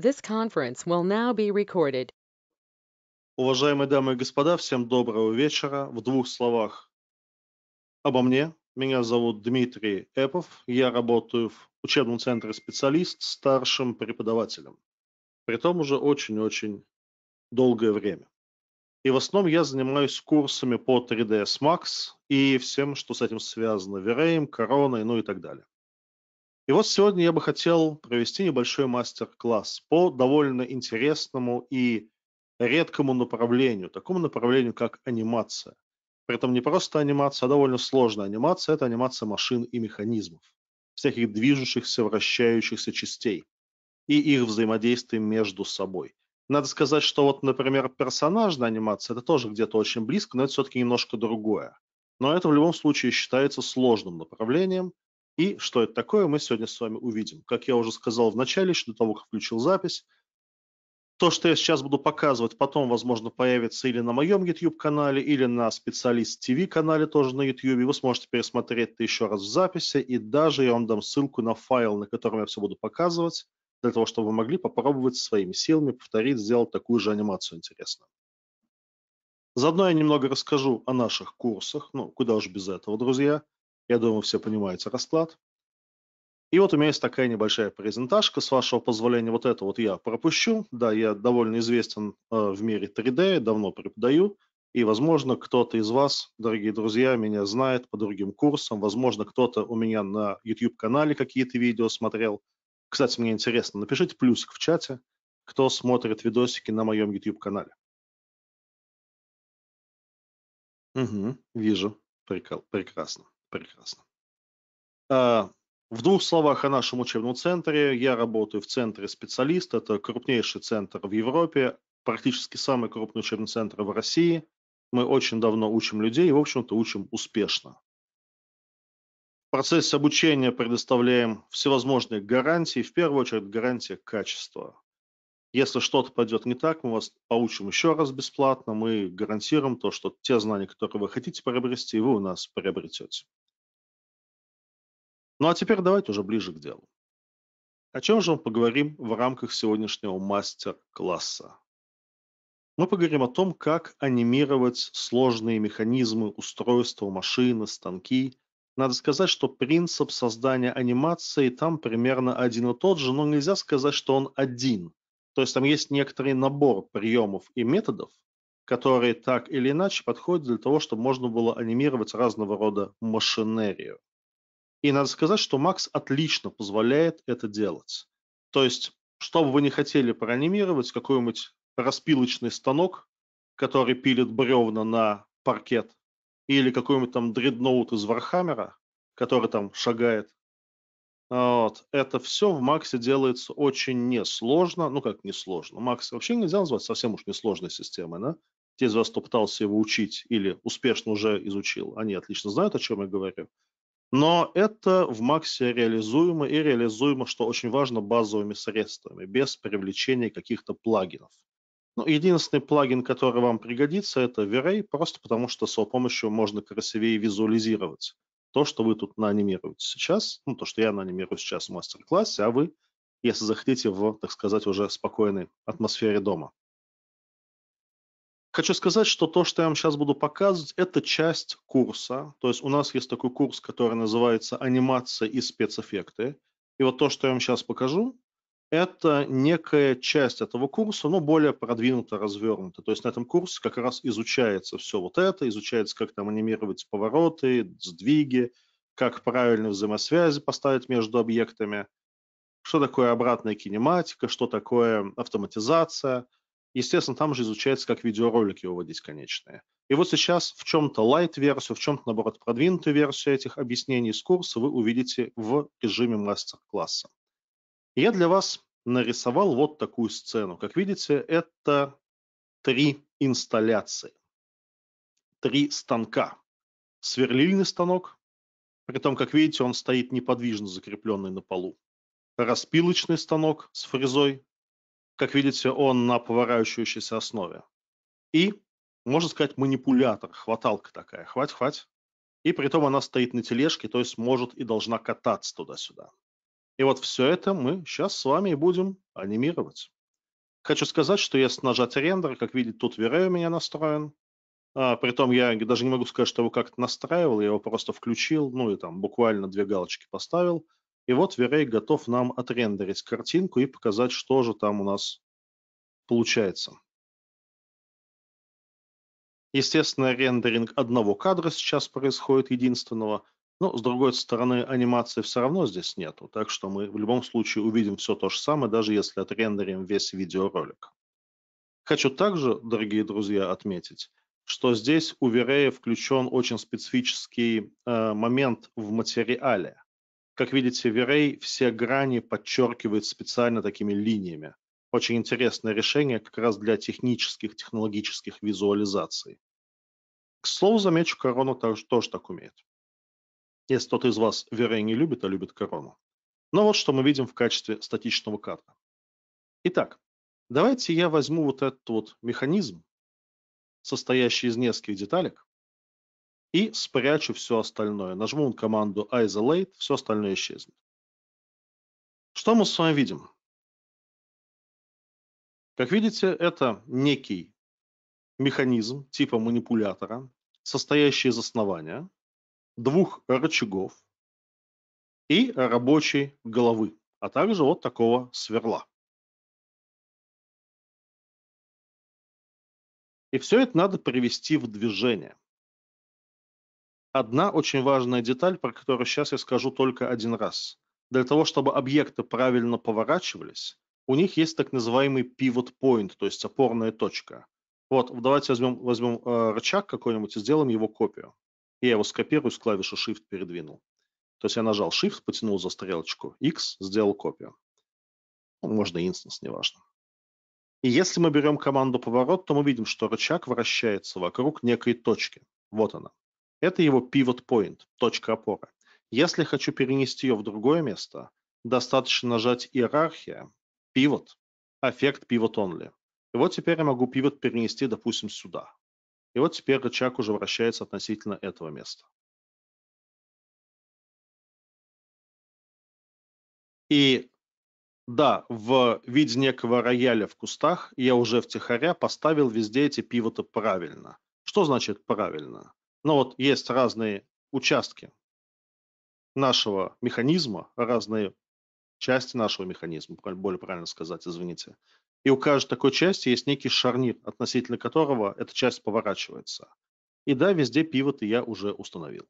This conference will now be recorded. Уважаемые дамы и господа, всем доброго вечера. В двух словах обо мне. Меня зовут Дмитрий Эпов. Я работаю в учебном центре специалист старшим преподавателем. Притом уже очень-очень долгое время. И в основном я занимаюсь курсами по 3ds Max и всем, что с этим связано. V-Ray, короной, ну и так далее. И вот сегодня я бы хотел провести небольшой мастер-класс по довольно интересному и редкому направлению, такому направлению, как анимация. При этом не просто анимация, а довольно сложная анимация. Это анимация машин и механизмов, всяких движущихся, вращающихся частей и их взаимодействие между собой. Надо сказать, что вот, например, персонажная анимация, это тоже где-то очень близко, но это все-таки немножко другое. Но это в любом случае считается сложным направлением, и что это такое, мы сегодня с вами увидим. Как я уже сказал в начале, еще до того, как включил запись, то, что я сейчас буду показывать, потом, возможно, появится или на моем YouTube-канале, или на специалист ТВ канале тоже на YouTube. Вы сможете пересмотреть это еще раз в записи, и даже я вам дам ссылку на файл, на котором я все буду показывать, для того, чтобы вы могли попробовать своими силами повторить, сделать такую же анимацию интересную. Заодно я немного расскажу о наших курсах, ну, куда уж без этого, друзья. Я думаю, все понимаете расклад. И вот у меня есть такая небольшая презентажка, с вашего позволения, вот это вот я пропущу. Да, я довольно известен э, в мире 3D, давно преподаю, и, возможно, кто-то из вас, дорогие друзья, меня знает по другим курсам, возможно, кто-то у меня на YouTube-канале какие-то видео смотрел. Кстати, мне интересно, напишите плюсик в чате, кто смотрит видосики на моем YouTube-канале. Угу, вижу, прекрасно. Прекрасно. А, в двух словах о нашем учебном центре. Я работаю в центре специалист. Это крупнейший центр в Европе, практически самый крупный учебный центр в России. Мы очень давно учим людей и, в общем-то, учим успешно. В процессе обучения предоставляем всевозможные гарантии, в первую очередь гарантия качества. Если что-то пойдет не так, мы вас поучим еще раз бесплатно, мы гарантируем то, что те знания, которые вы хотите приобрести, вы у нас приобретете. Ну а теперь давайте уже ближе к делу. О чем же мы поговорим в рамках сегодняшнего мастер-класса? Мы поговорим о том, как анимировать сложные механизмы, устройства, машины, станки. Надо сказать, что принцип создания анимации там примерно один и тот же, но нельзя сказать, что он один. То есть там есть некоторый набор приемов и методов, которые так или иначе подходят для того, чтобы можно было анимировать разного рода машинерию. И надо сказать, что Макс отлично позволяет это делать. То есть, что бы вы не хотели проанимировать, какой-нибудь распилочный станок, который пилит бревна на паркет, или какой-нибудь там дредноут из Warhammer а, который там шагает вот. Это все в Максе делается очень несложно. Ну, как несложно? Макс вообще нельзя назвать совсем уж несложной системой, да? Те из вас, кто пытался его учить или успешно уже изучил, они отлично знают, о чем я говорю. Но это в Максе реализуемо и реализуемо, что очень важно, базовыми средствами, без привлечения каких-то плагинов. Но единственный плагин, который вам пригодится, это V-Ray, просто потому что с его помощью можно красивее визуализировать то, что вы тут наанимируете сейчас, ну, то, что я наанимирую сейчас в мастер-классе, а вы, если захотите, в, так сказать, уже спокойной атмосфере дома. Хочу сказать, что то, что я вам сейчас буду показывать, это часть курса. То есть у нас есть такой курс, который называется «Анимация и спецэффекты». И вот то, что я вам сейчас покажу, это некая часть этого курса, но более продвинуто, развернуто. То есть на этом курсе как раз изучается все вот это, изучается, как там анимировать повороты, сдвиги, как правильно взаимосвязи поставить между объектами, что такое обратная кинематика, что такое автоматизация. Естественно, там же изучается, как видеоролики выводить конечные. И вот сейчас в чем-то light-версию, в чем-то, наоборот, продвинутую версию этих объяснений из курса вы увидите в режиме мастер-класса. Я для вас нарисовал вот такую сцену. Как видите, это три инсталляции, три станка. Сверлильный станок, при том, как видите, он стоит неподвижно закрепленный на полу. Распилочный станок с фрезой, как видите, он на поворачивающейся основе. И, можно сказать, манипулятор, хваталка такая, хвать-хвать. И при том она стоит на тележке, то есть может и должна кататься туда-сюда. И вот все это мы сейчас с вами и будем анимировать. Хочу сказать, что если нажать рендер, как видите, тут V-Ray у меня настроен. А, притом я даже не могу сказать, что его как-то настраивал, я его просто включил, ну и там буквально две галочки поставил. И вот V-Ray готов нам отрендерить картинку и показать, что же там у нас получается. Естественно, рендеринг одного кадра сейчас происходит, единственного. Но, с другой стороны, анимации все равно здесь нету. Так что мы в любом случае увидим все то же самое, даже если отрендерим весь видеоролик. Хочу также, дорогие друзья, отметить, что здесь у V-Ray включен очень специфический э, момент в материале. Как видите, V-Ray все грани подчеркивает специально такими линиями. Очень интересное решение как раз для технических, технологических визуализаций. К слову, замечу, корону тоже, тоже так умеет. Если кто-то из вас Верей не любит, а любит корону. Но вот что мы видим в качестве статичного кадра. Итак, давайте я возьму вот этот вот механизм, состоящий из нескольких деталек, и спрячу все остальное. Нажму команду isolate, все остальное исчезнет. Что мы с вами видим? Как видите, это некий механизм типа манипулятора, состоящий из основания, двух рычагов и рабочей головы, а также вот такого сверла. И все это надо привести в движение. Одна очень важная деталь, про которую сейчас я скажу только один раз. Для того, чтобы объекты правильно поворачивались, у них есть так называемый pivot point, то есть опорная точка. Вот, давайте возьмем, возьмем э, рычаг какой-нибудь и сделаем его копию. Я его скопирую с клавиши Shift передвинул. То есть я нажал Shift, потянул за стрелочку X, сделал копию. Ну, можно instance, неважно. И если мы берем команду поворот, то мы видим, что рычаг вращается вокруг некой точки. Вот она. Это его pivot point, точка опоры. Если хочу перенести ее в другое место, достаточно нажать иерархия, pivot, эффект pivot only. И вот теперь я могу pivot перенести, допустим, сюда. И вот теперь рычаг уже вращается относительно этого места. И да, в виде некого рояля в кустах я уже втихаря поставил везде эти пивоты правильно. Что значит правильно? Ну вот есть разные участки нашего механизма, разные части нашего механизма, более правильно сказать, извините. И у каждой такой части есть некий шарнир, относительно которого эта часть поворачивается. И да, везде пивоты я уже установил.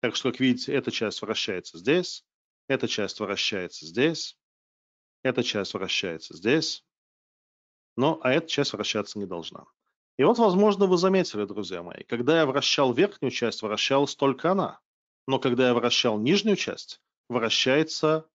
Так что, как видите, эта часть вращается здесь, эта часть вращается здесь, эта часть вращается здесь, но а эта часть вращаться не должна. И вот, возможно, вы заметили, друзья мои, когда я вращал верхнюю часть, вращалась только она. Но когда я вращал нижнюю часть, вращается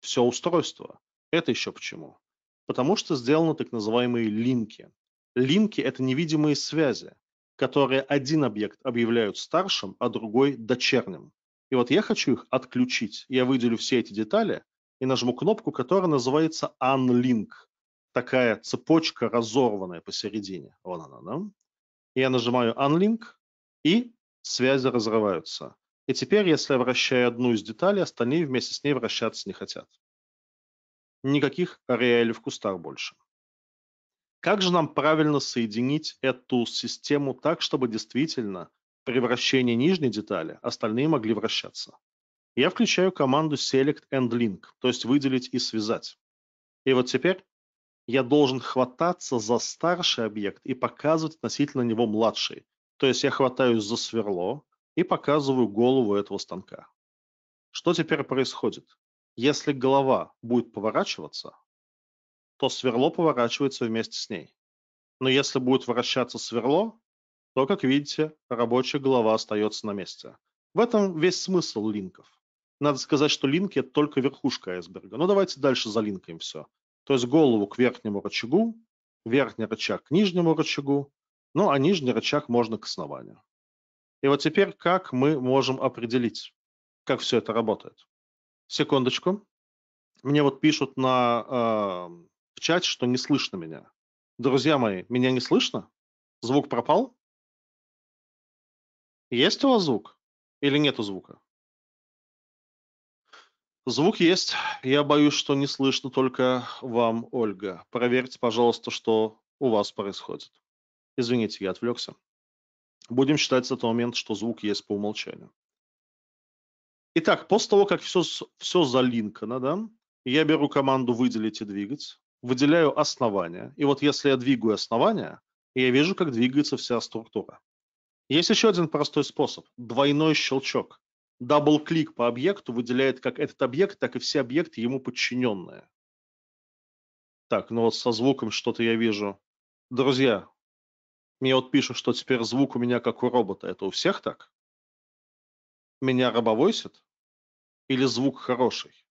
все устройство. Это еще почему? Потому что сделаны так называемые линки. Линки – это невидимые связи, которые один объект объявляют старшим, а другой – дочерним. И вот я хочу их отключить. Я выделю все эти детали и нажму кнопку, которая называется Unlink. Такая цепочка разорванная посередине. Вон она, да? Я нажимаю Unlink, и связи разрываются. И теперь, если я вращаю одну из деталей, остальные вместе с ней вращаться не хотят. Никаких ареалей в кустах больше. Как же нам правильно соединить эту систему так, чтобы действительно при вращении нижней детали остальные могли вращаться? Я включаю команду Select and Link, то есть выделить и связать. И вот теперь я должен хвататься за старший объект и показывать относительно него младший. То есть я хватаюсь за сверло, и показываю голову этого станка. Что теперь происходит? Если голова будет поворачиваться, то сверло поворачивается вместе с ней. Но если будет вращаться сверло, то, как видите, рабочая голова остается на месте. В этом весь смысл линков. Надо сказать, что линки – это только верхушка айсберга. Ну, давайте дальше залинкаем все. То есть голову к верхнему рычагу, верхний рычаг к нижнему рычагу, ну, а нижний рычаг можно к основанию. И вот теперь как мы можем определить, как все это работает? Секундочку. Мне вот пишут на, э, в чате, что не слышно меня. Друзья мои, меня не слышно? Звук пропал? Есть у вас звук? Или нету звука? Звук есть. Я боюсь, что не слышно только вам, Ольга. Проверьте, пожалуйста, что у вас происходит. Извините, я отвлекся. Будем считать с этого момента, что звук есть по умолчанию. Итак, после того, как все, все залинкано, да, я беру команду «выделить и двигать», выделяю основание. И вот если я двигаю основание, я вижу, как двигается вся структура. Есть еще один простой способ – двойной щелчок. Дабл-клик по объекту выделяет как этот объект, так и все объекты ему подчиненные. Так, ну вот со звуком что-то я вижу. Друзья, мне вот пишут, что теперь звук у меня как у робота. Это у всех так? Меня робовойсит? Или звук хороший?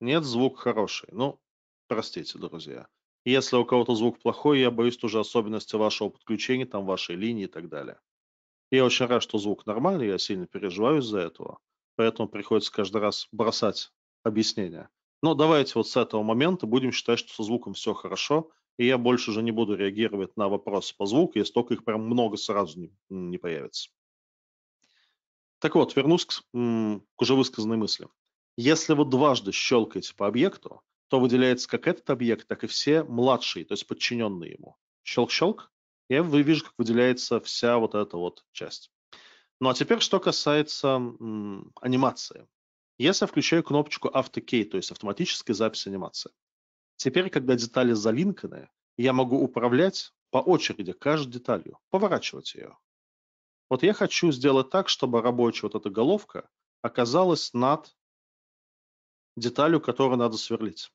Нет, звук хороший. Ну, простите, друзья. Если у кого-то звук плохой, я боюсь уже особенности вашего подключения, там вашей линии и так далее. Я очень рад, что звук нормальный, я сильно переживаю из-за этого, поэтому приходится каждый раз бросать объяснения. Но давайте вот с этого момента будем считать, что со звуком все хорошо, и я больше уже не буду реагировать на вопросы по звуку, если только их прям много сразу не, не появится. Так вот, вернусь к, к уже высказанной мысли. Если вы дважды щелкаете по объекту, то выделяется как этот объект, так и все младшие, то есть подчиненные ему. Щелк-щелк, я вижу, как выделяется вся вот эта вот часть. Ну а теперь, что касается м, анимации. Если я включаю кнопочку AutoKey, то есть автоматической записи анимации, теперь, когда детали залинканы, я могу управлять по очереди каждой деталью, поворачивать ее. Вот я хочу сделать так, чтобы рабочая вот эта головка оказалась над деталью, которую надо сверлить.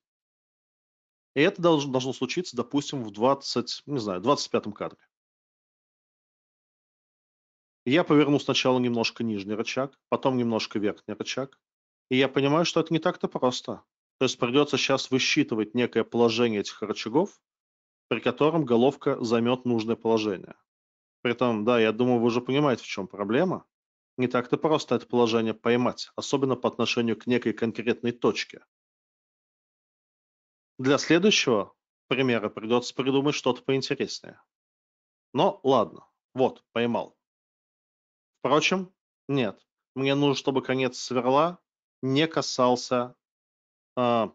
И это должно, должно случиться, допустим, в 20, не знаю, 25 кадре. Я поверну сначала немножко нижний рычаг, потом немножко верхний рычаг. И я понимаю, что это не так-то просто. То есть придется сейчас высчитывать некое положение этих рычагов, при котором головка займет нужное положение. Притом, да, я думаю, вы уже понимаете, в чем проблема. Не так-то просто это положение поймать, особенно по отношению к некой конкретной точке. Для следующего примера придется придумать что-то поинтереснее. Но ладно, вот, поймал. Впрочем, нет, мне нужно, чтобы конец сверла не касался э,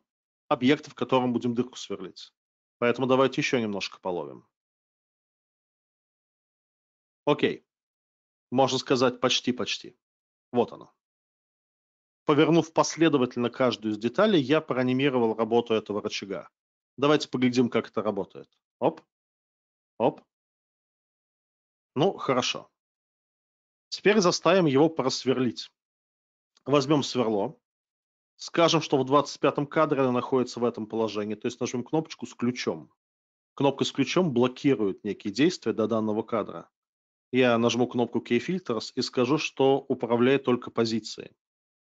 объекта, в котором будем дырку сверлить. Поэтому давайте еще немножко половим. Окей. Можно сказать почти-почти. Вот оно. Повернув последовательно каждую из деталей, я проанимировал работу этого рычага. Давайте поглядим, как это работает. Оп. Оп. Ну, хорошо. Теперь заставим его просверлить. Возьмем сверло. Скажем, что в 25 кадре она находится в этом положении, то есть нажмем кнопочку с ключом. Кнопка с ключом блокирует некие действия до данного кадра я нажму кнопку Key Filters и скажу, что управляет только позицией.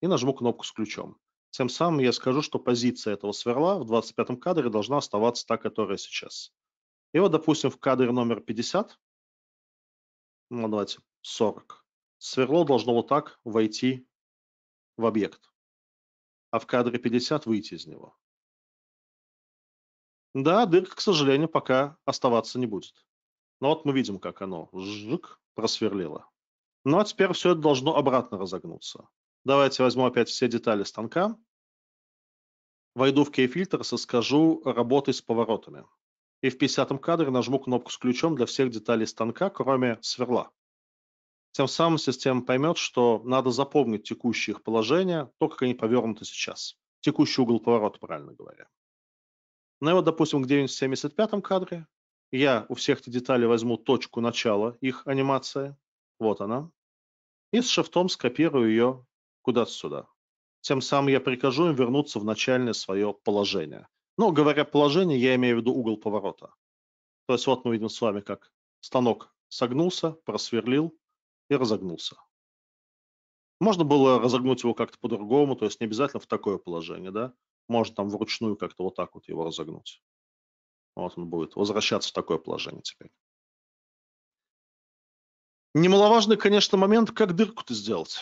И нажму кнопку с ключом. Тем самым я скажу, что позиция этого сверла в 25 кадре должна оставаться та, которая сейчас. И вот, допустим, в кадре номер 50, ну, давайте 40, сверло должно вот так войти в объект, а в кадре 50 выйти из него. Да, дырка, к сожалению, пока оставаться не будет. Но вот мы видим, как оно жик просверлило. Ну а теперь все это должно обратно разогнуться. Давайте возьму опять все детали станка. Войду в Key-Filters и скажу «Работай с поворотами». И в 50 кадре нажму кнопку с ключом для всех деталей станка, кроме сверла. Тем самым система поймет, что надо запомнить текущее их положение, то, как они повернуты сейчас. Текущий угол поворота, правильно говоря. Ну и вот, допустим, где-нибудь в 75 кадре я у всех этих деталей возьму точку начала их анимации. Вот она. И с шифтом скопирую ее куда-то сюда. Тем самым я прикажу им вернуться в начальное свое положение. Но говоря положение, я имею в виду угол поворота. То есть вот мы видим с вами, как станок согнулся, просверлил и разогнулся. Можно было разогнуть его как-то по-другому, то есть не обязательно в такое положение, да? Можно там вручную как-то вот так вот его разогнуть. Вот он будет возвращаться в такое положение теперь. Немаловажный, конечно, момент, как дырку-то сделать.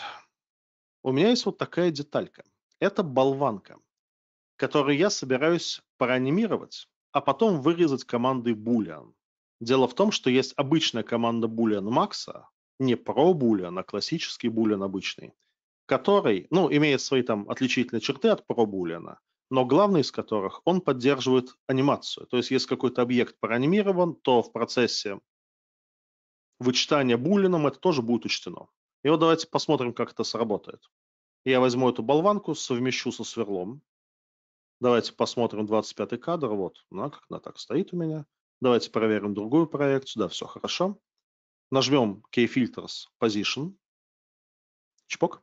У меня есть вот такая деталька. Это болванка, которую я собираюсь проанимировать, а потом вырезать командой boolean. Дело в том, что есть обычная команда boolean макса, не pro boolean, а классический boolean обычный, который, ну, имеет свои там отличительные черты от ProBoolean, но главный из которых, он поддерживает анимацию. То есть, если какой-то объект проанимирован, то в процессе вычитания булином это тоже будет учтено. И вот давайте посмотрим, как это сработает. Я возьму эту болванку, совмещу со сверлом. Давайте посмотрим 25 кадр. Вот, она как она так стоит у меня. Давайте проверим другую проекцию. Да, все хорошо. Нажмем Key-Filters Position. Чпок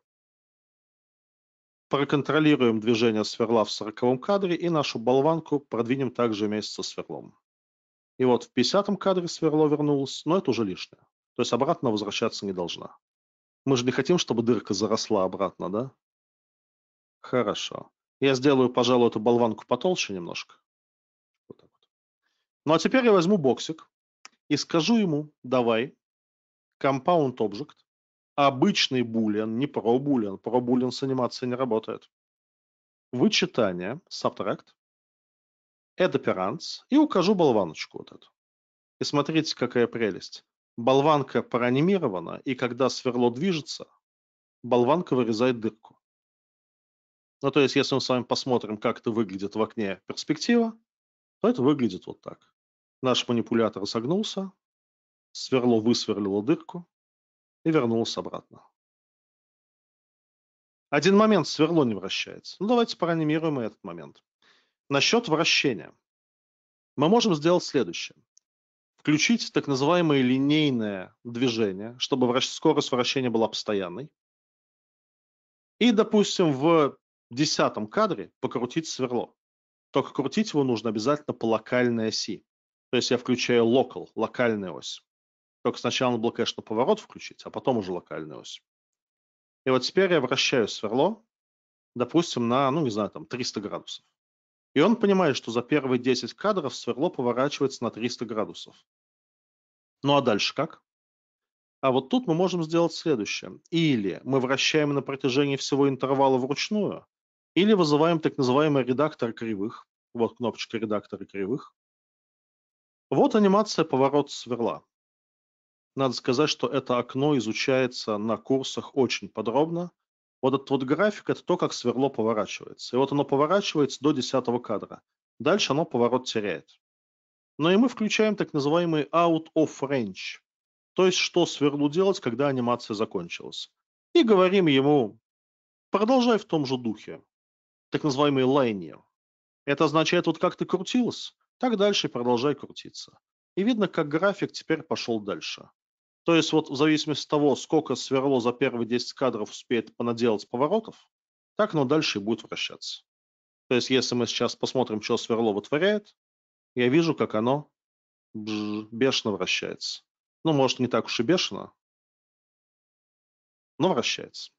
проконтролируем движение сверла в 40 кадре и нашу болванку продвинем также вместе со сверлом. И вот в 50 кадре сверло вернулось, но это уже лишнее. То есть обратно возвращаться не должна. Мы же не хотим, чтобы дырка заросла обратно, да? Хорошо. Я сделаю, пожалуй, эту болванку потолще немножко. Вот так вот. Ну а теперь я возьму боксик и скажу ему, давай, compound object, обычный boolean, не pro-boolean. Pro-boolean с анимацией не работает. Вычитание, subtract, add operands и укажу болваночку вот эту. И смотрите, какая прелесть. Болванка проанимирована, и когда сверло движется, болванка вырезает дырку. Ну, то есть, если мы с вами посмотрим, как это выглядит в окне перспектива, то это выглядит вот так. Наш манипулятор согнулся, сверло высверлило дырку, и вернулся обратно. Один момент сверло не вращается. Ну, давайте проанимируем этот момент. Насчет вращения. Мы можем сделать следующее. Включить так называемое линейное движение, чтобы скорость вращения была постоянной. И, допустим, в десятом кадре покрутить сверло. Только крутить его нужно обязательно по локальной оси. То есть я включаю local, локальную ось. Только сначала надо было, конечно, поворот включить, а потом уже локальную ось. И вот теперь я вращаю сверло, допустим, на, ну, не знаю, там 300 градусов. И он понимает, что за первые 10 кадров сверло поворачивается на 300 градусов. Ну а дальше как? А вот тут мы можем сделать следующее. Или мы вращаем на протяжении всего интервала вручную, или вызываем так называемый редактор кривых. Вот кнопочка редактора кривых. Вот анимация поворота сверла. Надо сказать, что это окно изучается на курсах очень подробно. Вот этот вот график – это то, как сверло поворачивается. И вот оно поворачивается до 10 кадра. Дальше оно поворот теряет. Но и мы включаем так называемый out of range. То есть, что сверлу делать, когда анимация закончилась. И говорим ему, продолжай в том же духе. Так называемый linear. Это означает, вот как ты крутилась, так дальше продолжай крутиться. И видно, как график теперь пошел дальше. То есть вот в зависимости от того, сколько сверло за первые 10 кадров успеет понаделать поворотов, так оно дальше и будет вращаться. То есть если мы сейчас посмотрим, что сверло вытворяет, я вижу, как оно бешено вращается. Ну, может, не так уж и бешено, но вращается.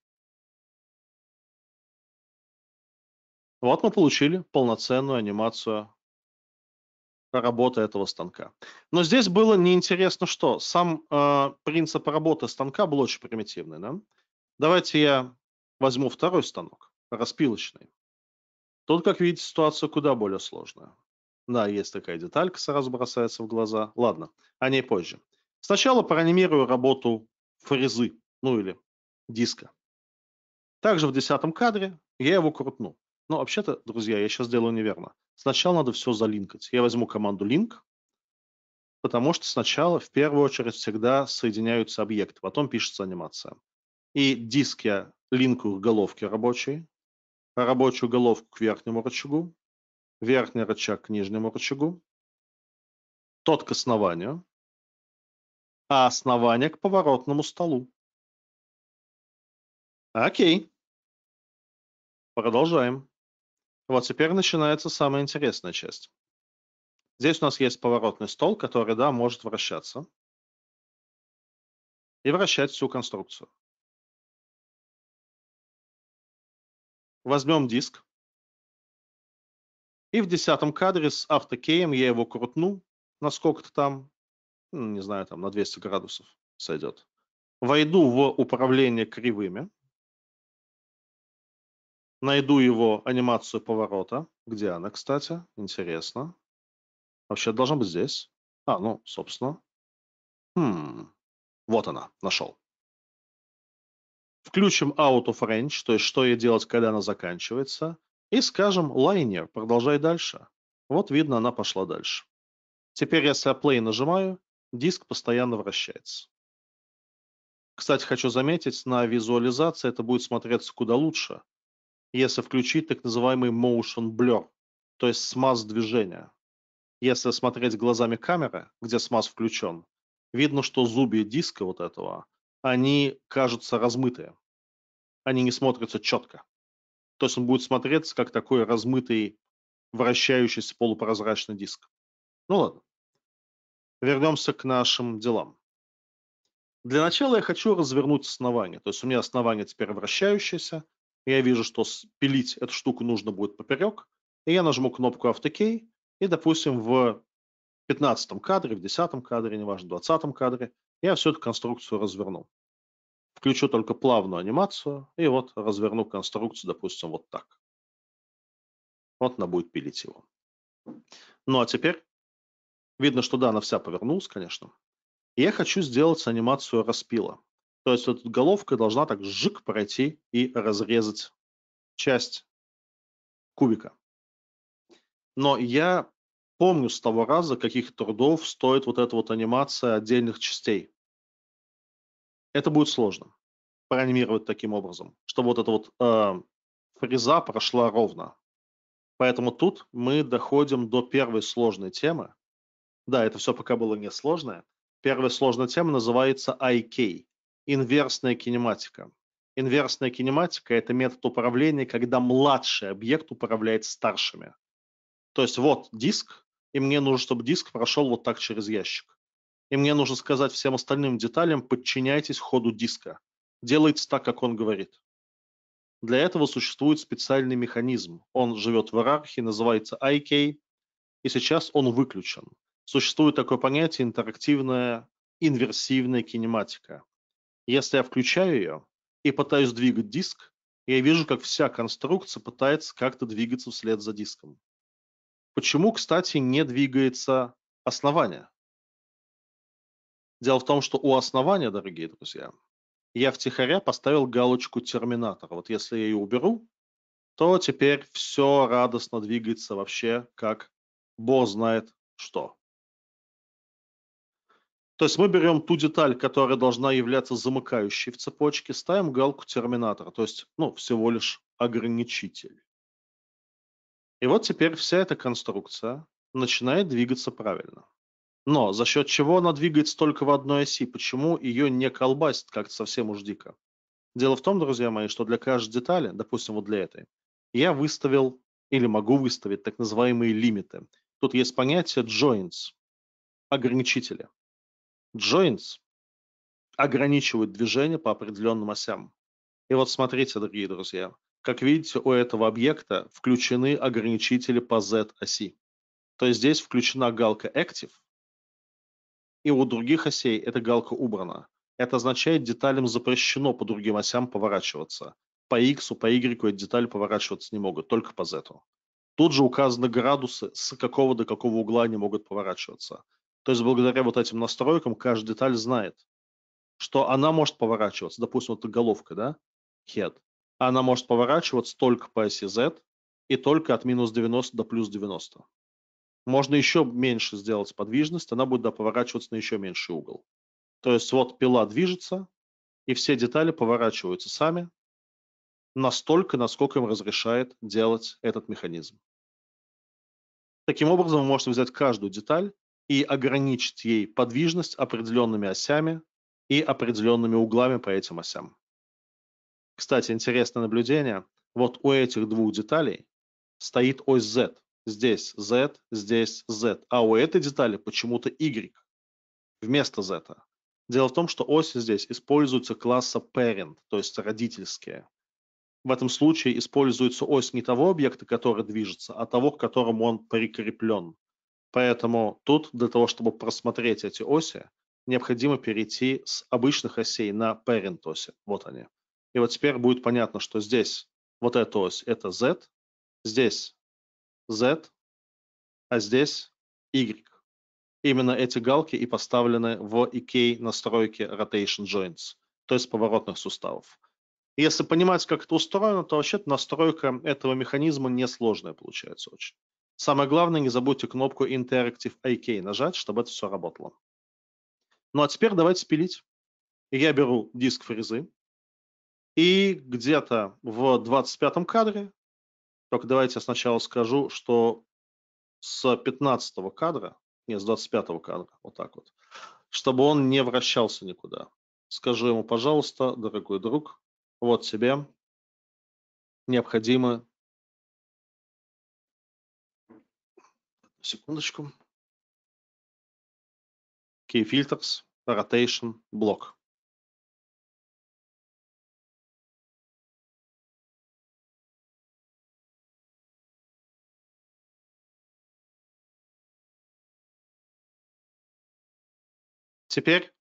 Вот мы получили полноценную анимацию работы этого станка. Но здесь было неинтересно что. Сам э, принцип работы станка был очень примитивный. Да? Давайте я возьму второй станок, распилочный. Тут, как видите, ситуация куда более сложная. Да, есть такая деталька, сразу бросается в глаза. Ладно, о ней позже. Сначала проанимирую работу фрезы, ну или диска. Также в десятом кадре я его крутну. Но вообще-то, друзья, я сейчас делаю неверно. Сначала надо все залинкать. Я возьму команду link, потому что сначала в первую очередь всегда соединяются объекты, потом пишется анимация. И диск я линкую к головке рабочей, рабочую головку к верхнему рычагу, верхний рычаг к нижнему рычагу, тот к основанию, а основание к поворотному столу. Окей. Продолжаем. Вот теперь начинается самая интересная часть. Здесь у нас есть поворотный стол, который, да, может вращаться и вращать всю конструкцию. Возьмем диск. И в десятом кадре с автокеем я его крутну на сколько-то там, ну, не знаю, там на 200 градусов сойдет. Войду в управление кривыми. Найду его анимацию поворота. Где она, кстати? Интересно. Вообще должна быть здесь. А, ну, собственно. Хм. Вот она, нашел. Включим out of range, то есть что ей делать, когда она заканчивается. И скажем linear, продолжай дальше. Вот видно, она пошла дальше. Теперь, если я play нажимаю, диск постоянно вращается. Кстати, хочу заметить, на визуализации это будет смотреться куда лучше, если включить так называемый motion blur, то есть смаз движения. Если смотреть глазами камеры, где смаз включен, видно, что зубья диска вот этого, они кажутся размытые. Они не смотрятся четко. То есть он будет смотреться как такой размытый, вращающийся полупрозрачный диск. Ну ладно. Вернемся к нашим делам. Для начала я хочу развернуть основание. То есть у меня основание теперь вращающееся. Я вижу, что пилить эту штуку нужно будет поперек. И я нажму кнопку AutoKey. И, допустим, в 15 кадре, в 10 кадре, неважно, в 20 кадре, я всю эту конструкцию разверну. Включу только плавную анимацию, и вот разверну конструкцию, допустим, вот так. Вот она будет пилить его. Ну а теперь, видно, что да, она вся повернулась, конечно. И я хочу сделать анимацию распила. То есть вот головка должна так жик пройти и разрезать часть кубика. Но я помню с того раза, каких трудов стоит вот эта вот анимация отдельных частей. Это будет сложно проанимировать таким образом, чтобы вот эта вот э, фреза прошла ровно. Поэтому тут мы доходим до первой сложной темы. Да, это все пока было не сложное. Первая сложная тема называется IK – инверсная кинематика. Инверсная кинематика – это метод управления, когда младший объект управляет старшими. То есть вот диск, и мне нужно, чтобы диск прошел вот так через ящик. И мне нужно сказать всем остальным деталям, подчиняйтесь ходу диска. Делайте так, как он говорит. Для этого существует специальный механизм. Он живет в иерархии, называется IK, и сейчас он выключен. Существует такое понятие интерактивная инверсивная кинематика. Если я включаю ее и пытаюсь двигать диск, я вижу, как вся конструкция пытается как-то двигаться вслед за диском. Почему, кстати, не двигается основание? Дело в том, что у основания, дорогие друзья, я втихаря поставил галочку терминатор. Вот если я ее уберу, то теперь все радостно двигается вообще как бог знает что. То есть мы берем ту деталь, которая должна являться замыкающей в цепочке, ставим галку терминатора, то есть ну, всего лишь ограничитель. И вот теперь вся эта конструкция начинает двигаться правильно. Но за счет чего она двигается только в одной оси? Почему ее не колбасит как-то совсем уж дико? Дело в том, друзья мои, что для каждой детали, допустим, вот для этой, я выставил или могу выставить так называемые лимиты. Тут есть понятие joints, ограничители. Joints ограничивают движение по определенным осям. И вот смотрите, дорогие друзья, как видите, у этого объекта включены ограничители по Z-оси. То есть здесь включена галка Active, и у других осей эта галка убрана. Это означает, деталям запрещено по другим осям поворачиваться. По X, по Y эти детали поворачиваться не могут, только по Z. Тут же указаны градусы, с какого до какого угла они могут поворачиваться. То есть благодаря вот этим настройкам каждая деталь знает, что она может поворачиваться. Допустим, вот головка, да, head она может поворачиваться только по оси Z и только от минус 90 до плюс 90. Можно еще меньше сделать подвижность, она будет да, поворачиваться на еще меньший угол. То есть вот пила движется, и все детали поворачиваются сами настолько, насколько им разрешает делать этот механизм. Таким образом, вы можете взять каждую деталь и ограничить ей подвижность определенными осями и определенными углами по этим осям. Кстати, интересное наблюдение. Вот у этих двух деталей стоит ось Z. Здесь Z, здесь Z. А у этой детали почему-то Y вместо Z. Дело в том, что оси здесь используются класса parent, то есть родительские. В этом случае используется ось не того объекта, который движется, а того, к которому он прикреплен. Поэтому тут для того, чтобы просмотреть эти оси, необходимо перейти с обычных осей на parent оси. Вот они. И вот теперь будет понятно, что здесь вот эта ось – это Z, здесь Z, а здесь Y. Именно эти галки и поставлены в EK настройки Rotation Joints, то есть поворотных суставов. Если понимать, как это устроено, то вообще настройка этого механизма несложная получается очень. Самое главное, не забудьте кнопку Interactive IK нажать, чтобы это все работало. Ну а теперь давайте спилить. Я беру диск фрезы и где-то в 25 кадре, только давайте я сначала скажу, что с 15 кадра, нет, с 25 кадра, вот так вот, чтобы он не вращался никуда. Скажу ему, пожалуйста, дорогой друг, вот тебе необходимы секундочку key filters rotation block Теперь,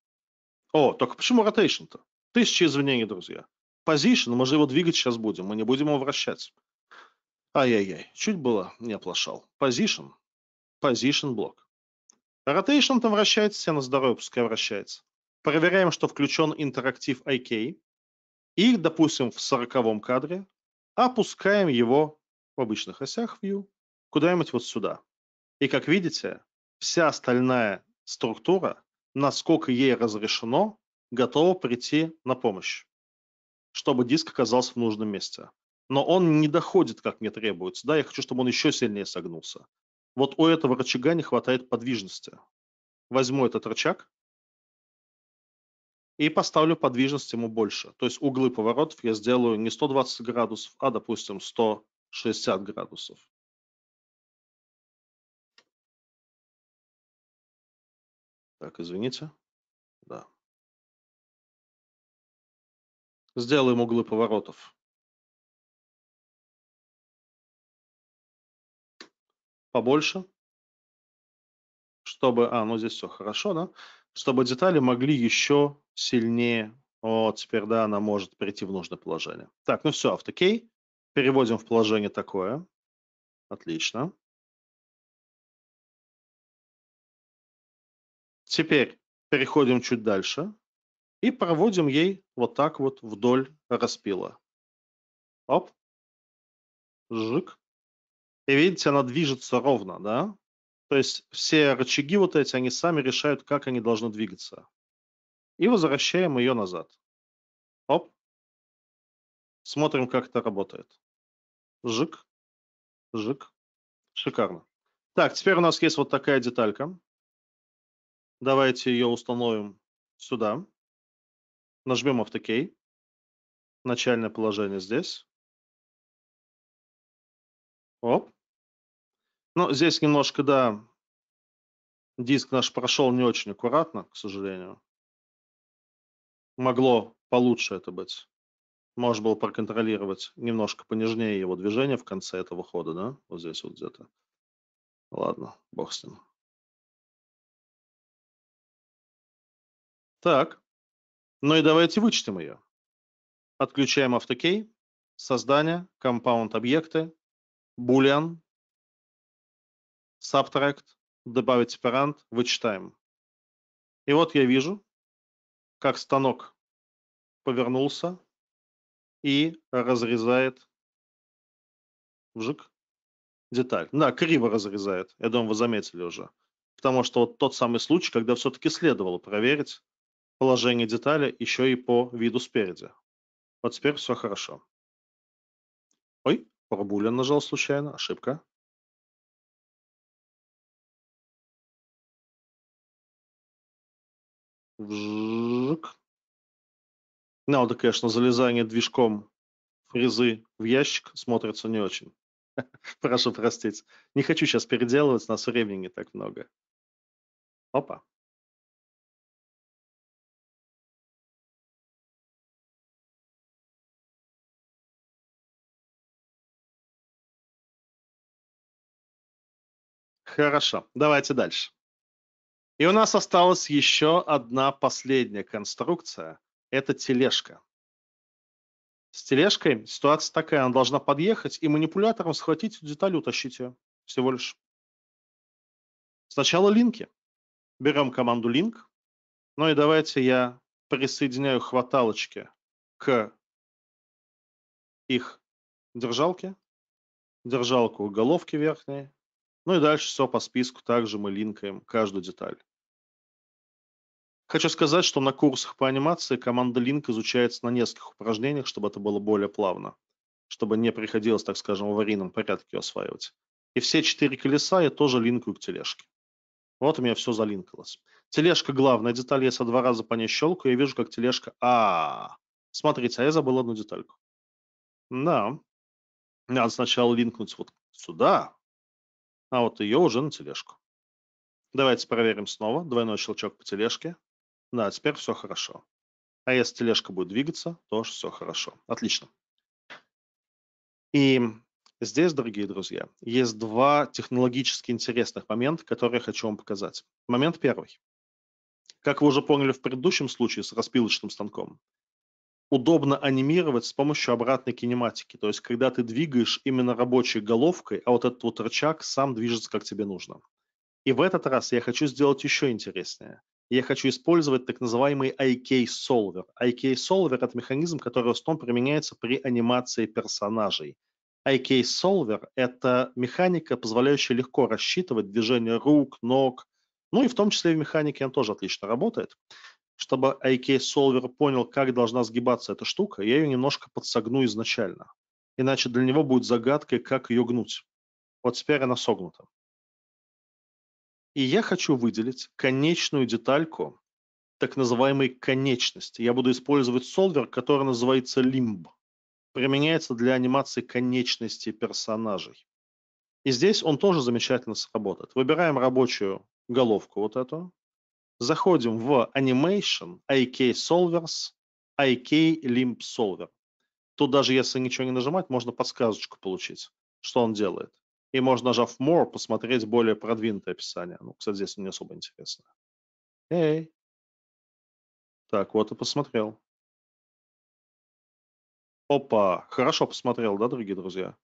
о, только почему rotation-то? Тысячи извинений, друзья. Position, мы же его двигать сейчас будем, мы не будем его вращать. Ай-яй-яй, чуть было не оплошал. Position, position блок. Rotation там вращается, все на здоровье пускай вращается. Проверяем, что включен интерактив IK. И, допустим, в сороковом кадре опускаем его в обычных осях View куда-нибудь вот сюда. И как видите, вся остальная структура, насколько ей разрешено, готова прийти на помощь чтобы диск оказался в нужном месте. Но он не доходит, как мне требуется. Да, я хочу, чтобы он еще сильнее согнулся. Вот у этого рычага не хватает подвижности. Возьму этот рычаг и поставлю подвижность ему больше. То есть углы поворотов я сделаю не 120 градусов, а, допустим, 160 градусов. Так, извините. Да. Сделаем углы поворотов. Побольше. Чтобы, а, ну здесь все хорошо, да? Чтобы детали могли еще сильнее, вот теперь, да, она может перейти в нужное положение. Так, ну все, автокей. Переводим в положение такое. Отлично. Теперь переходим чуть дальше и проводим ей вот так вот вдоль распила. Оп. Жик. И видите, она движется ровно, да? То есть все рычаги вот эти, они сами решают, как они должны двигаться. И возвращаем ее назад. Оп. Смотрим, как это работает. Жик. Жик. Шикарно. Так, теперь у нас есть вот такая деталька. Давайте ее установим сюда. Нажмем Автокей. Начальное положение здесь. Оп. Ну, здесь немножко, да, диск наш прошел не очень аккуратно, к сожалению. Могло получше это быть. Можно было проконтролировать немножко понежнее его движение в конце этого хода, да? Вот здесь вот где-то. Ладно, бог с ним. Так. Ну и давайте вычтем ее. Отключаем автокей, создание, компаунд объекты, boolean, subtract, добавить операнд, вычитаем. И вот я вижу, как станок повернулся и разрезает вжик деталь. Да, криво разрезает. Я думаю, вы заметили уже. Потому что вот тот самый случай, когда все-таки следовало проверить, положение детали еще и по виду спереди. Вот теперь все хорошо. Ой, пробулин нажал случайно, ошибка. Вжик. Да, конечно, залезание движком фрезы в ящик смотрится не очень. Прошу простить. Не хочу сейчас переделывать, у нас так много. Опа. Хорошо, давайте дальше. И у нас осталась еще одна последняя конструкция. Это тележка. С тележкой ситуация такая, она должна подъехать и манипулятором схватить эту деталь и утащить ее. Всего лишь. Сначала линки. Берем команду link. Ну и давайте я присоединяю хваталочки к их держалки, держалку головки верхней, ну и дальше все по списку, также мы линкаем каждую деталь. Хочу сказать, что на курсах по анимации команда Link изучается на нескольких упражнениях, чтобы это было более плавно, чтобы не приходилось, так скажем, в аварийном порядке осваивать. И все четыре колеса я тоже линкаю к тележке. Вот у меня все залинкалось. Тележка главная деталь, если два раза по ней щелкаю, я вижу, как тележка... А, -а, -а. смотрите, а я забыл одну детальку. Да, надо сначала линкнуть вот сюда, а вот ее уже на тележку. Давайте проверим снова. Двойной щелчок по тележке. Да, теперь все хорошо. А если тележка будет двигаться, тоже все хорошо. Отлично. И здесь, дорогие друзья, есть два технологически интересных момента, которые я хочу вам показать. Момент первый. Как вы уже поняли в предыдущем случае с распилочным станком, удобно анимировать с помощью обратной кинематики. То есть, когда ты двигаешь именно рабочей головкой, а вот этот вот рычаг сам движется, как тебе нужно. И в этот раз я хочу сделать еще интереснее я хочу использовать так называемый IK Solver. IK Solver – это механизм, который в основном применяется при анимации персонажей. IK Solver – это механика, позволяющая легко рассчитывать движение рук, ног, ну и в том числе в механике он тоже отлично работает. Чтобы IK Solver понял, как должна сгибаться эта штука, я ее немножко подсогну изначально. Иначе для него будет загадкой, как ее гнуть. Вот теперь она согнута. И я хочу выделить конечную детальку так называемой конечности. Я буду использовать солвер, который называется limb. Применяется для анимации конечностей персонажей. И здесь он тоже замечательно сработает. Выбираем рабочую головку вот эту. Заходим в Animation, IK Solvers, IK Limb Solver. Тут даже если ничего не нажимать, можно подсказочку получить, что он делает. И можно, нажав More, посмотреть более продвинутое описание. Ну, кстати, здесь не особо интересно. Эй. Так, вот и посмотрел. Опа, хорошо посмотрел, да, дорогие друзья?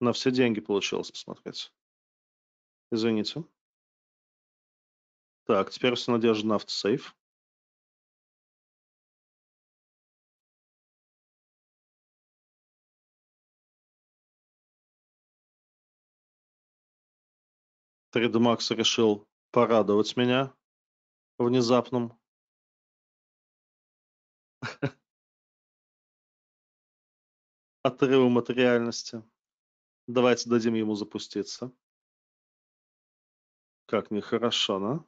На все деньги получилось посмотреть. Извините. Так, теперь все надежда на автосейв. Макс решил порадовать меня внезапным отрывом от реальности. Давайте дадим ему запуститься. Как нехорошо, да?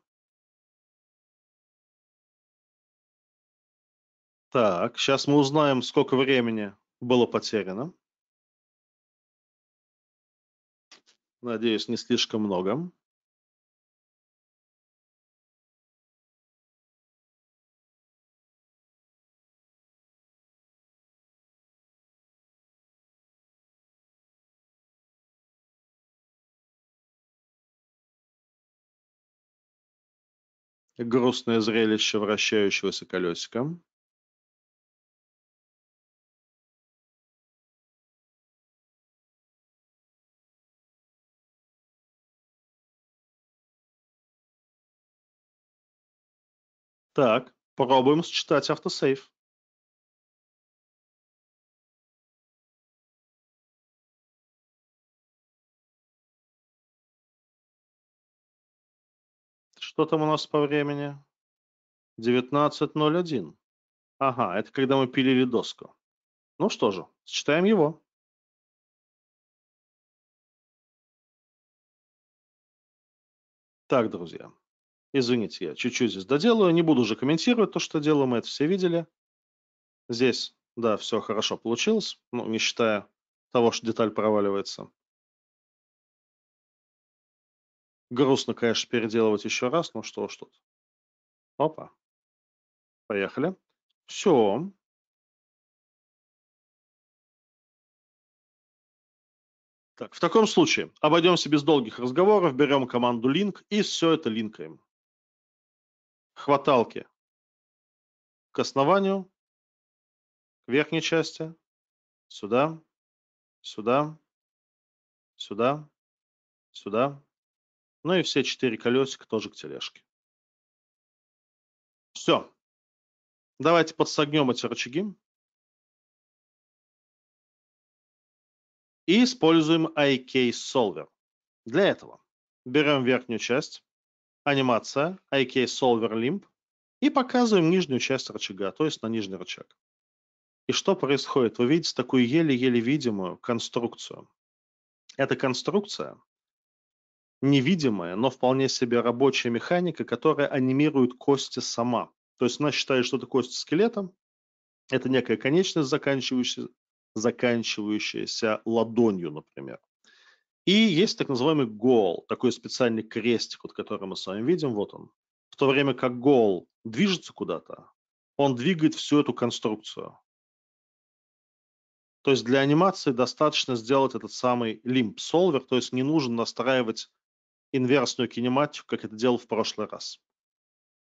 Так, сейчас мы узнаем, сколько времени было потеряно. Надеюсь, не слишком много. Грустное зрелище вращающегося колесика. Так, пробуем считать автосейв. Что там у нас по времени? 19.01. Ага, это когда мы пилили доску. Ну что же, считаем его. Так, друзья, извините, я чуть-чуть здесь доделаю. Не буду уже комментировать то, что делаю, мы это все видели. Здесь, да, все хорошо получилось, ну, не считая того, что деталь проваливается. Грустно, конечно, переделывать еще раз, но что ж тут. Опа. Поехали. Все. Так, в таком случае обойдемся без долгих разговоров, берем команду link и все это линкаем. Хваталки к основанию, к верхней части, сюда, сюда, сюда, сюда, ну и все четыре колесика тоже к тележке. Все. Давайте подсогнем эти рычаги. и используем IK Solver. Для этого берем верхнюю часть, анимация, IK Solver Limb, и показываем нижнюю часть рычага, то есть на нижний рычаг. И что происходит? Вы видите такую еле-еле видимую конструкцию. Эта конструкция невидимая, но вполне себе рабочая механика, которая анимирует кости сама. То есть она считает, что это кость скелета, это некая конечность, заканчивающаяся, заканчивающаяся ладонью, например. И есть так называемый гол, такой специальный крестик, вот, который мы с вами видим, вот он. В то время как гол движется куда-то, он двигает всю эту конструкцию. То есть для анимации достаточно сделать этот самый limp solver, то есть не нужно настраивать инверсную кинематику, как это делал в прошлый раз.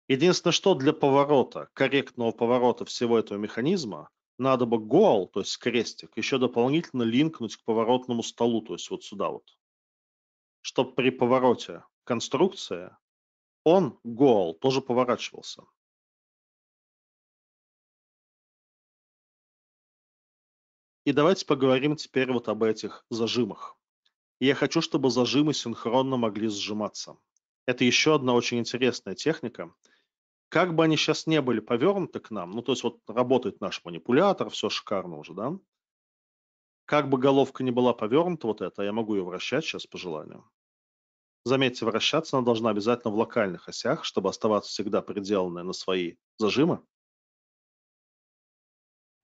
Единственное, что для поворота, корректного поворота всего этого механизма, надо бы goal, то есть крестик, еще дополнительно линкнуть к поворотному столу, то есть вот сюда вот. Чтобы при повороте конструкции он, goal, тоже поворачивался. И давайте поговорим теперь вот об этих зажимах. Я хочу, чтобы зажимы синхронно могли сжиматься. Это еще одна очень интересная техника. Как бы они сейчас не были повернуты к нам, ну то есть вот работает наш манипулятор, все шикарно уже, да? Как бы головка не была повернута, вот это, я могу ее вращать сейчас по желанию. Заметьте, вращаться она должна обязательно в локальных осях, чтобы оставаться всегда приделанной на свои зажимы.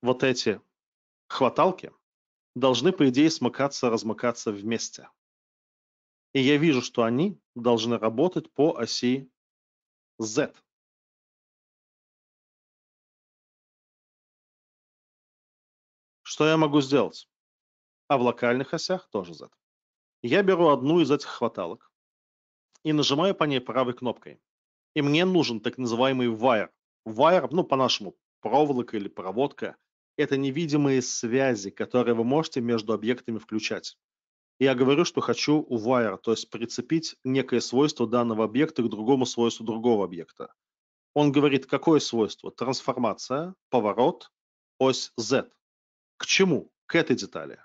Вот эти хваталки должны, по идее, смыкаться, размыкаться вместе. И я вижу, что они должны работать по оси Z. Что я могу сделать? А в локальных осях тоже Z. Я беру одну из этих хваталок и нажимаю по ней правой кнопкой. И мне нужен так называемый wire. Wire, ну, по-нашему, проволока или проводка – это невидимые связи, которые вы можете между объектами включать. Я говорю, что хочу wire, то есть прицепить некое свойство данного объекта к другому свойству другого объекта. Он говорит, какое свойство? Трансформация, поворот, ось Z. К чему? К этой детали.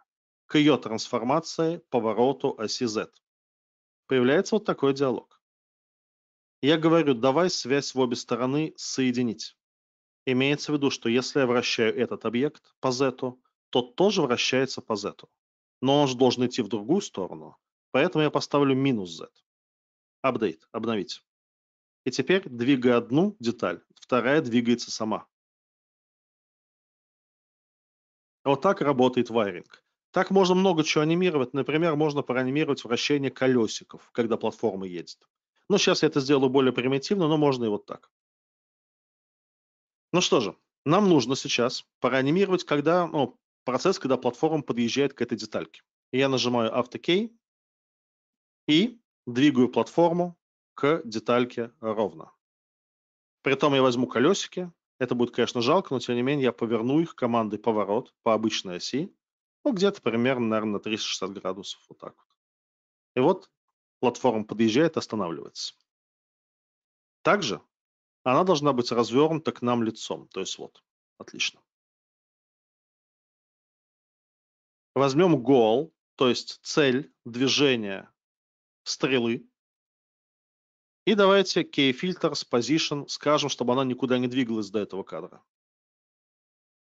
К ее трансформации, повороту оси Z. Появляется вот такой диалог. Я говорю, давай связь в обе стороны соединить. Имеется в виду, что если я вращаю этот объект по Z, то тоже вращается по Z. Но он же должен идти в другую сторону, поэтому я поставлю минус Z. Апдейт, обновить. И теперь, двигая одну деталь, вторая двигается сама. Вот так работает вайринг. Так можно много чего анимировать. Например, можно проанимировать вращение колесиков, когда платформа едет. Ну, сейчас я это сделаю более примитивно, но можно и вот так. Ну что же, нам нужно сейчас проанимировать когда, ну, процесс, когда платформа подъезжает к этой детальке. Я нажимаю AutoKey и двигаю платформу к детальке ровно. Притом я возьму колесики, это будет, конечно, жалко, но тем не менее я поверну их командой поворот по обычной оси, ну, где-то примерно, наверное, на 360 градусов, вот так вот. И вот платформа подъезжает, останавливается. Также она должна быть развернута к нам лицом, то есть вот, отлично. Возьмем goal, то есть цель движения стрелы, и давайте key filters position скажем, чтобы она никуда не двигалась до этого кадра.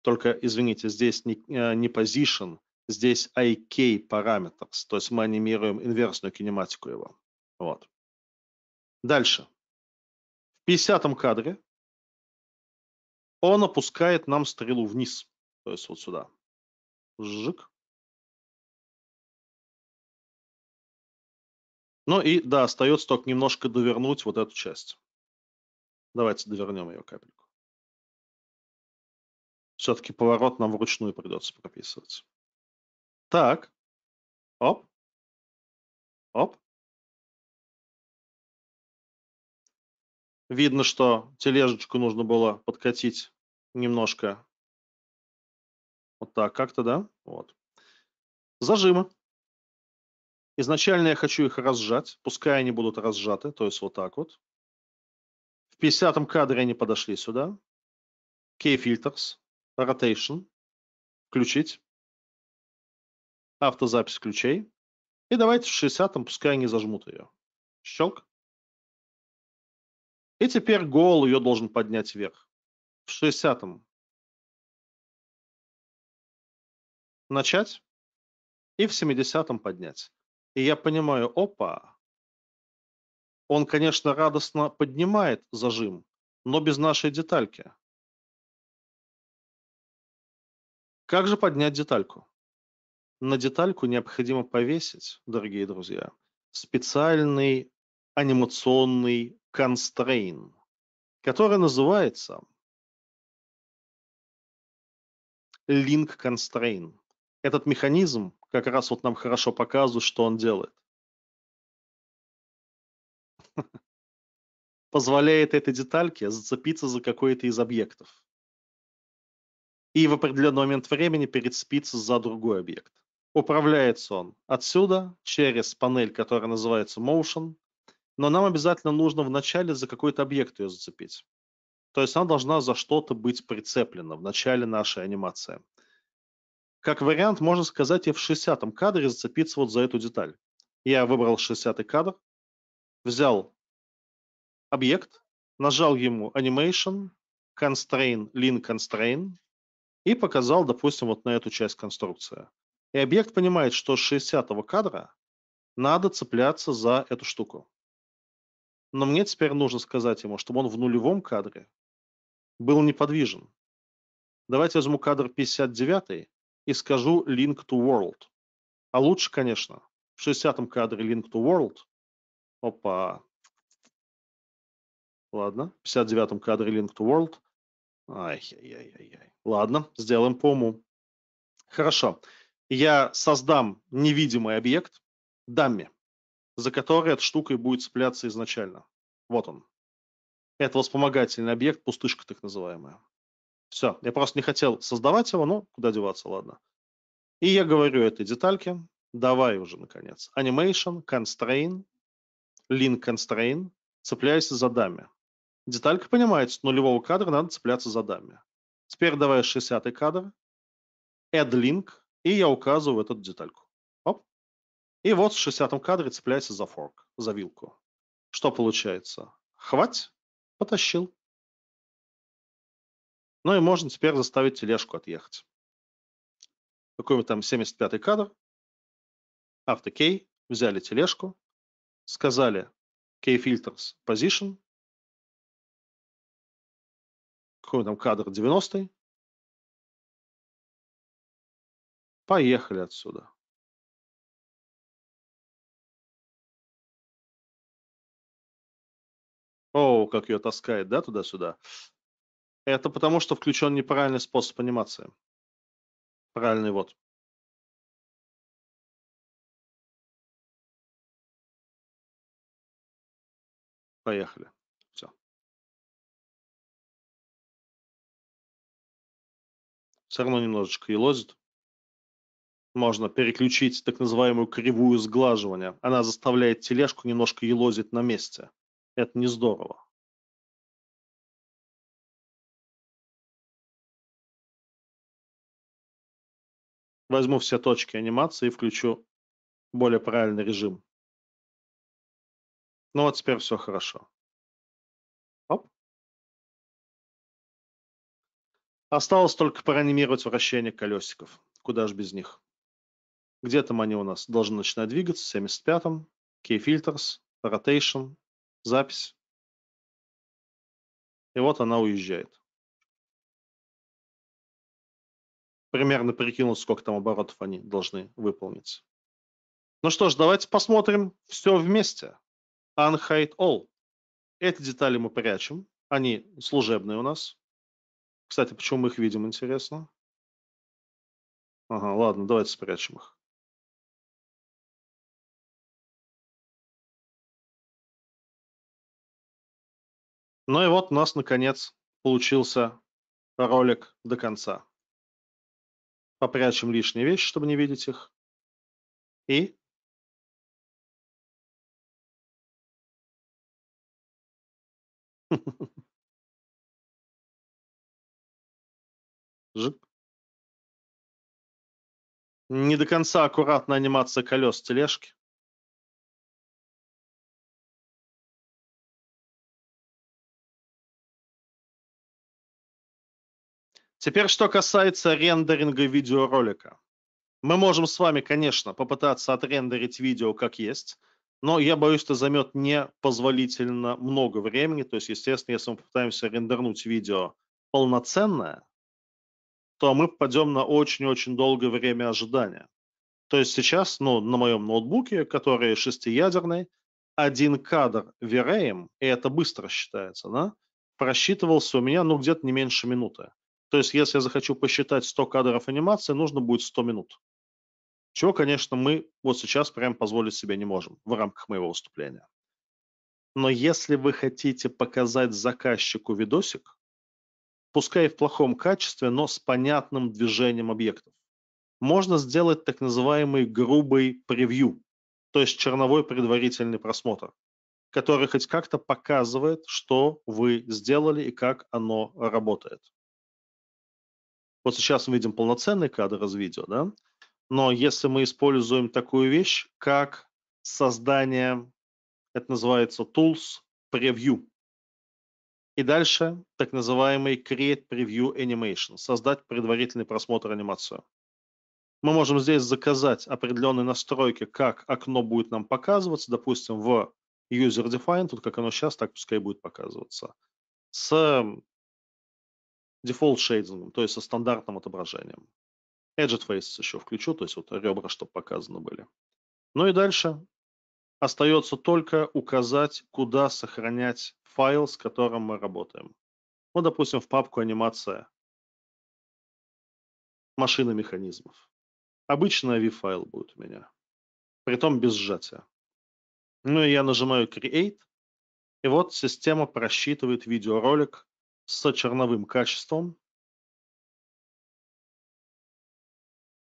Только, извините, здесь не, э, не position, здесь IK parameters, то есть мы анимируем инверсную кинематику его. Вот. Дальше. В 50 кадре он опускает нам стрелу вниз, то есть вот сюда. Жик. Ну и да, остается только немножко довернуть вот эту часть. Давайте довернем ее капельку. Все-таки поворот нам вручную придется прописывать. Так. Оп. Оп. Видно, что тележечку нужно было подкатить немножко. Вот так как-то, да? Вот. Зажимы. Изначально я хочу их разжать, пускай они будут разжаты, то есть вот так вот. В 50 кадре они подошли сюда. Key Filters, Rotation, включить. автозапись ключей. И давайте в 60-м, пускай они зажмут ее. Щелк. И теперь гол ее должен поднять вверх. В 60-м начать и в 70-м поднять. И я понимаю, опа, он, конечно, радостно поднимает зажим, но без нашей детальки. Как же поднять детальку? На детальку необходимо повесить, дорогие друзья, специальный анимационный constraint, который называется link constraint. Этот механизм как раз вот нам хорошо показывает, что он делает. Позволяет этой детальке зацепиться за какой-то из объектов. И в определенный момент времени перецепиться за другой объект. Управляется он отсюда, через панель, которая называется Motion, но нам обязательно нужно вначале за какой-то объект ее зацепить. То есть она должна за что-то быть прицеплена в начале нашей анимации. Как вариант, можно сказать, и в 60 кадре зацепиться вот за эту деталь. Я выбрал 60 кадр, взял объект, нажал ему Animation, Constrain, Link Constrain и показал, допустим, вот на эту часть конструкции. И объект понимает, что с 60 кадра надо цепляться за эту штуку. Но мне теперь нужно сказать ему, чтобы он в нулевом кадре был неподвижен. Давайте возьму кадр 59 и скажу link to world. А лучше, конечно, в 60 кадре link to world. Опа. Ладно, в 59 кадре link to world. Ай-яй-яй-яй. Ладно, сделаем по уму. Хорошо. Я создам невидимый объект, дамме, за который эта штука и будет цепляться изначально. Вот он. Это вспомогательный объект, пустышка так называемая. Все, я просто не хотел создавать его, но куда деваться, ладно. И я говорю этой детальке, давай уже, наконец, animation, constrain, link constrain, цепляйся за даме. Деталька понимает, с нулевого кадра надо цепляться за даме. Теперь давай 60 кадр, add link, и я указываю эту детальку. И вот в 60 кадре цепляйся за fork, за вилку. Что получается? Хвать, потащил. Ну и можно теперь заставить тележку отъехать. Какой-нибудь там 75-й кадр. Автокей. Взяли тележку. Сказали key-filters position. Какой там кадр 90-й. Поехали отсюда. О, как ее таскает, да, туда-сюда. Это потому, что включен неправильный способ анимации. Правильный вот. Поехали. Все. Все равно немножечко елозит. Можно переключить так называемую кривую сглаживания. Она заставляет тележку немножко елозить на месте. Это не здорово. Возьму все точки анимации и включу более правильный режим. Ну вот теперь все хорошо. Оп. Осталось только проанимировать вращение колесиков. Куда же без них? Где там они у нас должны начинать двигаться? В 75-м. Key Filters, Rotation, запись. И вот она уезжает. примерно прикинул, сколько там оборотов они должны выполнить. Ну что ж, давайте посмотрим все вместе. Unhide all. Эти детали мы прячем. Они служебные у нас. Кстати, почему мы их видим, интересно? Ага, ладно, давайте спрячем их. Ну и вот у нас, наконец, получился ролик до конца. Попрячем лишние вещи, чтобы не видеть их. И. Не до конца аккуратная анимация колес тележки. Теперь, что касается рендеринга видеоролика. Мы можем с вами, конечно, попытаться отрендерить видео как есть, но я боюсь, что займет непозволительно много времени. То есть, естественно, если мы попытаемся рендернуть видео полноценное, то мы попадем на очень-очень долгое время ожидания. То есть сейчас, ну, на моем ноутбуке, который шестиядерный, один кадр VRAM, и это быстро считается, да, просчитывался у меня, ну, где-то не меньше минуты. То есть, если я захочу посчитать 100 кадров анимации, нужно будет 100 минут. Чего, конечно, мы вот сейчас прям позволить себе не можем в рамках моего выступления. Но если вы хотите показать заказчику видосик, пускай в плохом качестве, но с понятным движением объектов, можно сделать так называемый грубый превью, то есть черновой предварительный просмотр, который хоть как-то показывает, что вы сделали и как оно работает. Вот сейчас мы видим полноценный кадр из видео, да? Но если мы используем такую вещь, как создание, это называется tools preview. И дальше так называемый create preview animation, создать предварительный просмотр анимацию. Мы можем здесь заказать определенные настройки, как окно будет нам показываться, допустим, в user define, тут как оно сейчас, так пускай будет показываться, с default shading, то есть со стандартным отображением. Edge Face еще включу, то есть вот ребра, чтобы показаны были. Ну и дальше остается только указать, куда сохранять файл, с которым мы работаем. Ну, допустим, в папку анимация машины механизмов. Обычный AV-файл будет у меня, притом без сжатия. Ну и я нажимаю Create, и вот система просчитывает видеоролик с черновым качеством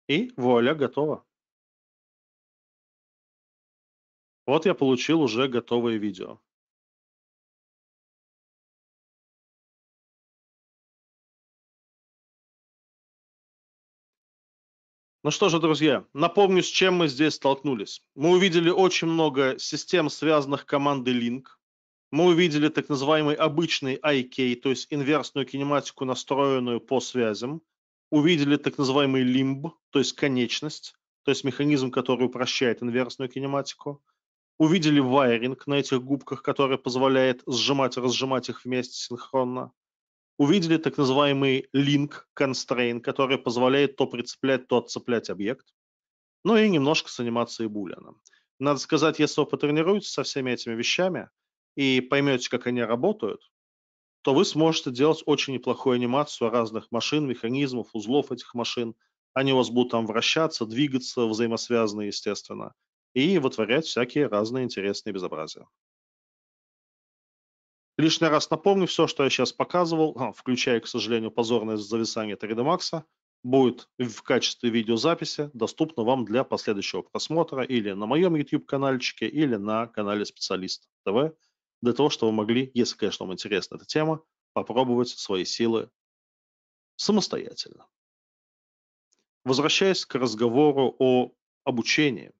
И вуаля, готово. Вот я получил уже готовое видео. Ну что же, друзья, напомню, с чем мы здесь столкнулись. Мы увидели очень много систем, связанных командой Link. Мы увидели так называемый обычный IK, то есть инверсную кинематику, настроенную по связям увидели так называемый лимб, то есть конечность, то есть механизм, который упрощает инверсную кинематику. Увидели вайринг на этих губках, который позволяет сжимать и разжимать их вместе синхронно. Увидели так называемый link constraint, который позволяет то прицеплять, то отцеплять объект. Ну и немножко с анимацией Булиана. Надо сказать, если вы потренируетесь со всеми этими вещами и поймете, как они работают, то вы сможете делать очень неплохую анимацию разных машин, механизмов, узлов этих машин. Они у вас будут там вращаться, двигаться, взаимосвязаны, естественно, и вытворять всякие разные интересные безобразия. Лишний раз напомню, все, что я сейчас показывал, а, включая, к сожалению, позорное зависание 3D Max, будет в качестве видеозаписи доступно вам для последующего просмотра или на моем YouTube-канальчике, или на канале Специалист ТВ для того, чтобы вы могли, если, конечно, вам интересна эта тема, попробовать свои силы самостоятельно. Возвращаясь к разговору о обучении.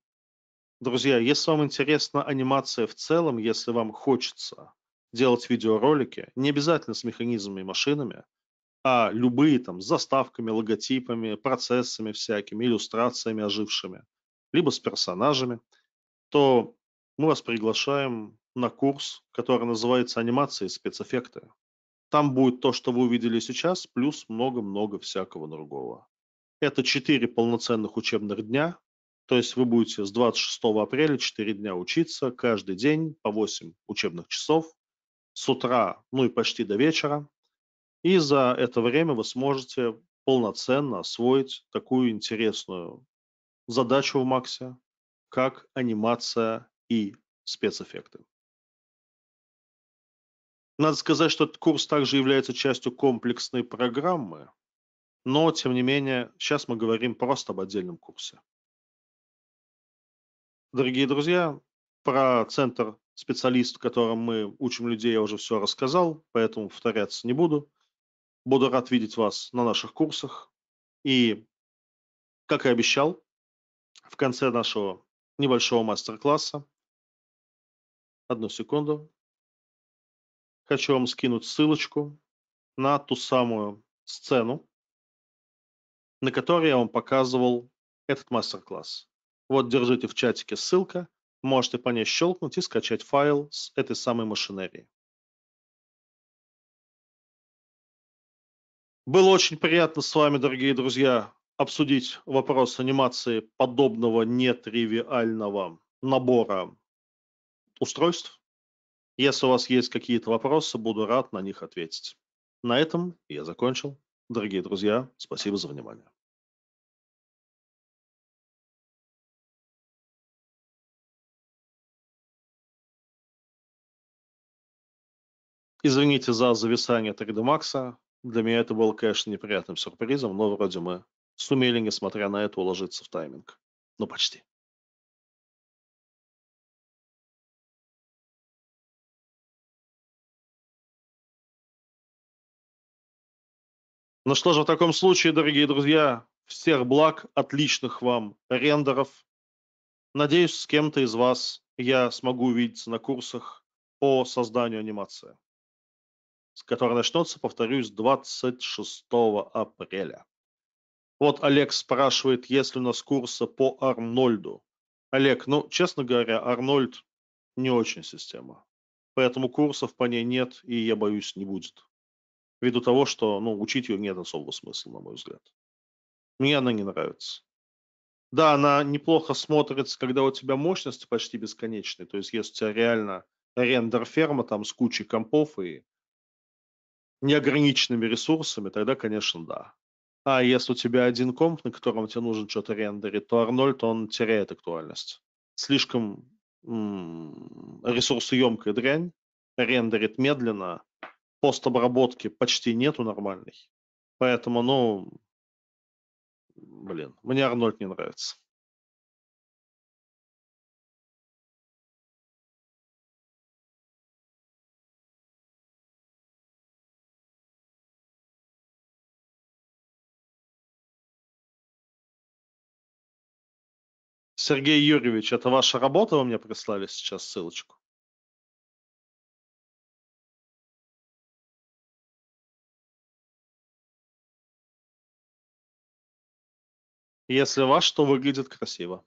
Друзья, если вам интересна анимация в целом, если вам хочется делать видеоролики, не обязательно с механизмами и машинами, а любые там с заставками, логотипами, процессами всякими, иллюстрациями ожившими, либо с персонажами, то мы вас приглашаем на курс, который называется «Анимация и спецэффекты». Там будет то, что вы увидели сейчас, плюс много-много всякого другого. Это 4 полноценных учебных дня, то есть вы будете с 26 апреля 4 дня учиться, каждый день по 8 учебных часов, с утра, ну и почти до вечера. И за это время вы сможете полноценно освоить такую интересную задачу в Максе, как анимация и спецэффекты. Надо сказать, что этот курс также является частью комплексной программы, но, тем не менее, сейчас мы говорим просто об отдельном курсе. Дорогие друзья, про центр специалист, в котором мы учим людей, я уже все рассказал, поэтому повторяться не буду. Буду рад видеть вас на наших курсах. И, как и обещал, в конце нашего небольшого мастер-класса. Одну секунду. Хочу вам скинуть ссылочку на ту самую сцену, на которой я вам показывал этот мастер-класс. Вот, держите в чатике ссылка, можете по ней щелкнуть и скачать файл с этой самой машинерии. Было очень приятно с вами, дорогие друзья, обсудить вопрос анимации подобного нетривиального набора устройств. Если у вас есть какие-то вопросы, буду рад на них ответить. На этом я закончил. Дорогие друзья, спасибо за внимание. Извините за зависание 3D Max. Для меня это было, конечно, неприятным сюрпризом, но вроде мы сумели, несмотря на это, уложиться в тайминг. Ну, почти. Ну что же, в таком случае, дорогие друзья, всех благ, отличных вам рендеров. Надеюсь, с кем-то из вас я смогу увидеться на курсах по созданию анимации, который начнется, повторюсь, 26 апреля. Вот Олег спрашивает, есть ли у нас курсы по Арнольду. Олег, ну, честно говоря, Арнольд не очень система. Поэтому курсов по ней нет и, я боюсь, не будет. Ввиду того, что ну, учить ее нет особого смысла, на мой взгляд. Мне она не нравится. Да, она неплохо смотрится, когда у тебя мощность почти бесконечная. То есть, если у тебя реально рендер-ферма там с кучей компов и неограниченными ресурсами, тогда, конечно, да. А если у тебя один комп, на котором тебе нужно что-то рендерить, то Арнольд, он теряет актуальность. Слишком м- ресурсоемкая дрянь, рендерит медленно, постобработки почти нету нормальной. Поэтому, ну, блин, мне Арнольд не нравится. Сергей Юрьевич, это ваша работа, вы мне прислали сейчас ссылочку? Если ваш, то выглядит красиво.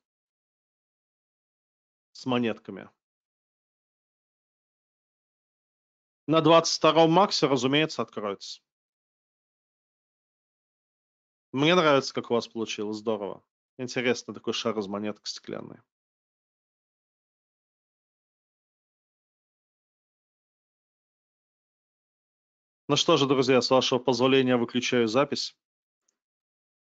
С монетками. На 22 максе, разумеется, откроется. Мне нравится, как у вас получилось, здорово. Интересно, такой шар из монеток стеклянный. Ну что же, друзья, с вашего позволения выключаю запись.